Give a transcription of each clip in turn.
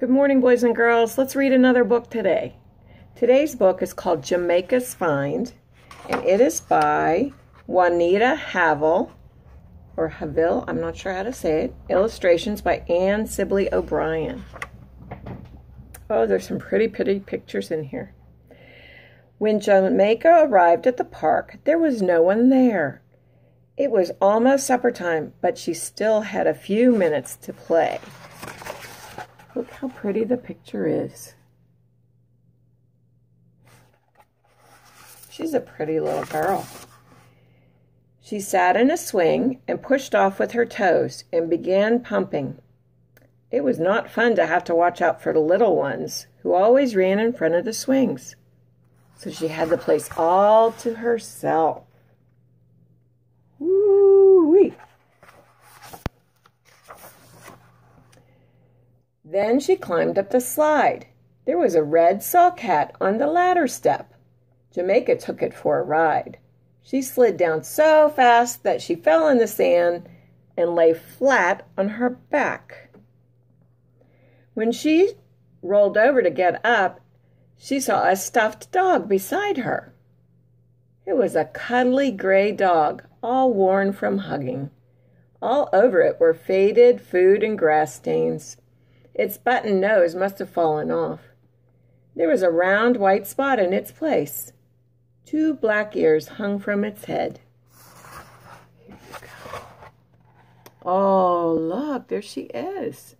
Good morning, boys and girls. Let's read another book today. Today's book is called Jamaica's Find, and it is by Juanita Havel, or Haville, I'm not sure how to say it. Illustrations by Anne Sibley O'Brien. Oh, there's some pretty, pretty pictures in here. When Jamaica arrived at the park, there was no one there. It was almost supper time, but she still had a few minutes to play. Look how pretty the picture is. She's a pretty little girl. She sat in a swing and pushed off with her toes and began pumping. It was not fun to have to watch out for the little ones who always ran in front of the swings. So she had the place all to herself. Then she climbed up the slide. There was a red sock hat on the ladder step. Jamaica took it for a ride. She slid down so fast that she fell in the sand and lay flat on her back. When she rolled over to get up, she saw a stuffed dog beside her. It was a cuddly gray dog, all worn from hugging. All over it were faded food and grass stains. Its button nose must have fallen off. There was a round white spot in its place. Two black ears hung from its head. Oh, look, there she is.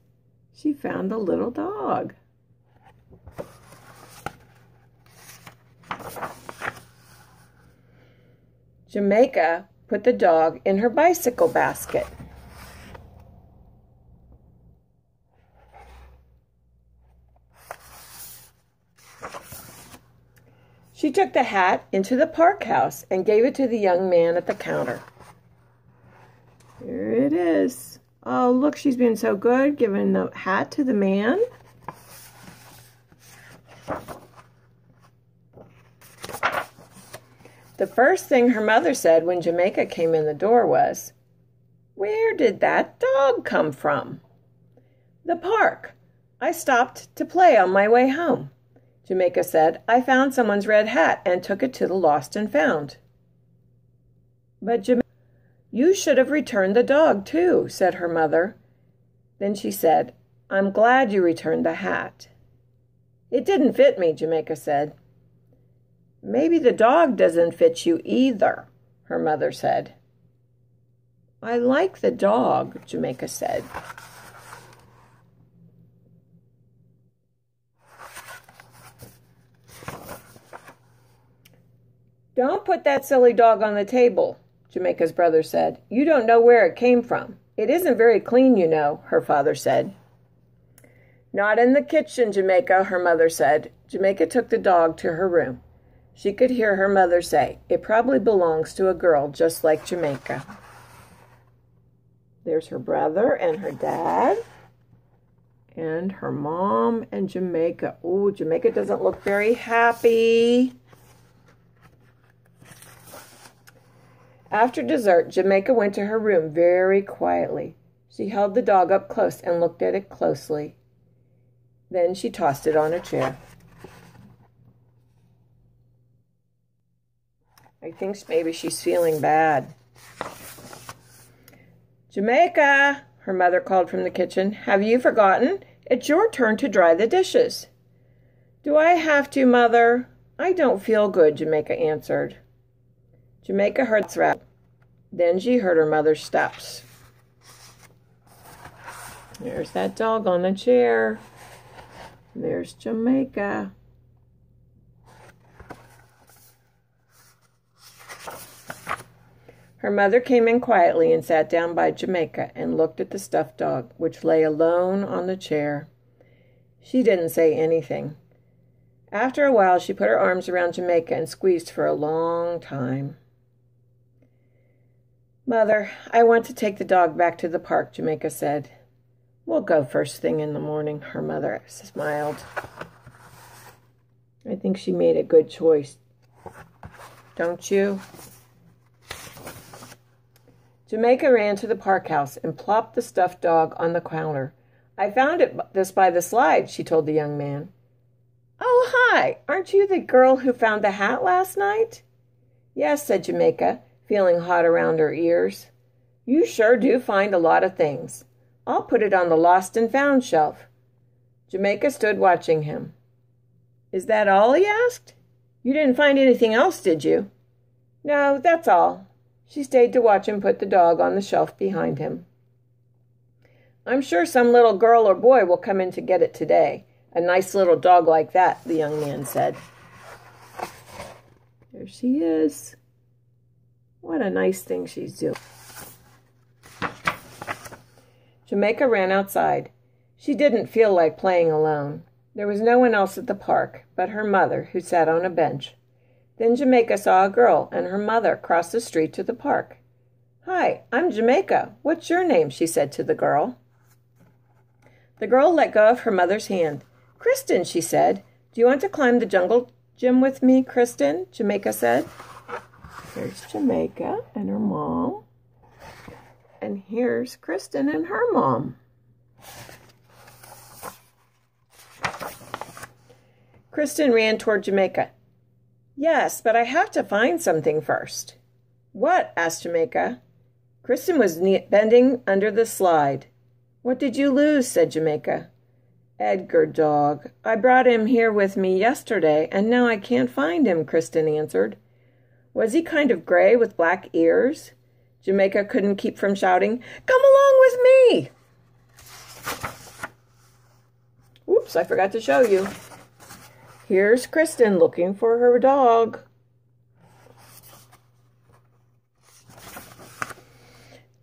She found the little dog. Jamaica put the dog in her bicycle basket. She took the hat into the park house and gave it to the young man at the counter. Here it is. Oh, look, she's been so good giving the hat to the man. The first thing her mother said when Jamaica came in the door was, Where did that dog come from? The park. I stopped to play on my way home. Jamaica said, I found someone's red hat and took it to the lost and found. But Jamaica, you should have returned the dog too, said her mother. Then she said, I'm glad you returned the hat. It didn't fit me, Jamaica said. Maybe the dog doesn't fit you either, her mother said. I like the dog, Jamaica said. Don't put that silly dog on the table, Jamaica's brother said. You don't know where it came from. It isn't very clean, you know, her father said. Not in the kitchen, Jamaica, her mother said. Jamaica took the dog to her room. She could hear her mother say, It probably belongs to a girl just like Jamaica. There's her brother and her dad and her mom and Jamaica. Oh, Jamaica doesn't look very happy. After dessert, Jamaica went to her room very quietly. She held the dog up close and looked at it closely. Then she tossed it on a chair. I think maybe she's feeling bad. Jamaica, her mother called from the kitchen, have you forgotten? It's your turn to dry the dishes. Do I have to, Mother? I don't feel good, Jamaica answered. Jamaica heard the rap. Then she heard her mother's steps. There's that dog on the chair. There's Jamaica. Her mother came in quietly and sat down by Jamaica and looked at the stuffed dog, which lay alone on the chair. She didn't say anything. After a while, she put her arms around Jamaica and squeezed for a long time. Mother, I want to take the dog back to the park, Jamaica said. We'll go first thing in the morning, her mother smiled. I think she made a good choice. Don't you? Jamaica ran to the park house and plopped the stuffed dog on the counter. I found it this by the slide, she told the young man. Oh, hi! Aren't you the girl who found the hat last night? Yes, said Jamaica, feeling hot around her ears. You sure do find a lot of things. I'll put it on the lost and found shelf. Jamaica stood watching him. Is that all? he asked. You didn't find anything else, did you? No, that's all. She stayed to watch him put the dog on the shelf behind him. I'm sure some little girl or boy will come in to get it today. A nice little dog like that, the young man said. There she is. What a nice thing she's doing. Jamaica ran outside. She didn't feel like playing alone. There was no one else at the park but her mother, who sat on a bench. Then Jamaica saw a girl and her mother cross the street to the park. Hi, I'm Jamaica. What's your name? she said to the girl. The girl let go of her mother's hand. Kristen, she said. Do you want to climb the jungle gym with me, Kristen? Jamaica said. Here's Jamaica and her mom. And here's Kristen and her mom. Kristen ran toward Jamaica. Yes, but I have to find something first. What? asked Jamaica. Kristen was bending under the slide. What did you lose? said Jamaica. Edgar dog. I brought him here with me yesterday, and now I can't find him, Kristen answered. Was he kind of gray with black ears? Jamaica couldn't keep from shouting, Come along with me! Oops, I forgot to show you. Here's Kristen looking for her dog.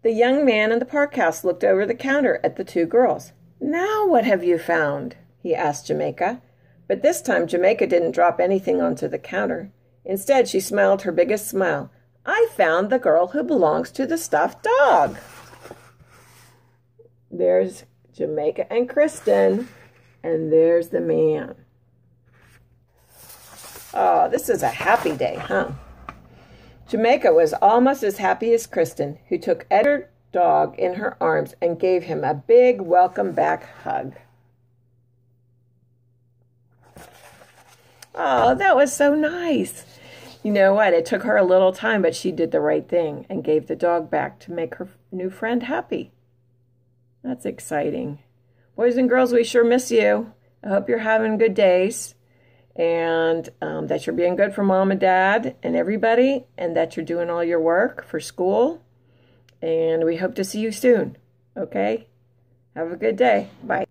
The young man in the park house looked over the counter at the two girls. Now what have you found? he asked Jamaica. But this time Jamaica didn't drop anything onto the counter. Instead, she smiled her biggest smile. I found the girl who belongs to the stuffed dog. There's Jamaica and Kristen, and there's the man. Oh, this is a happy day, huh? Jamaica was almost as happy as Kristen, who took Edgar dog in her arms and gave him a big welcome back hug. Oh, that was so nice. You know what? It took her a little time, but she did the right thing and gave the dog back to make her new friend happy. That's exciting. Boys and girls, we sure miss you. I hope you're having good days and um, that you're being good for mom and dad and everybody, and that you're doing all your work for school. And we hope to see you soon. Okay? Have a good day. Bye.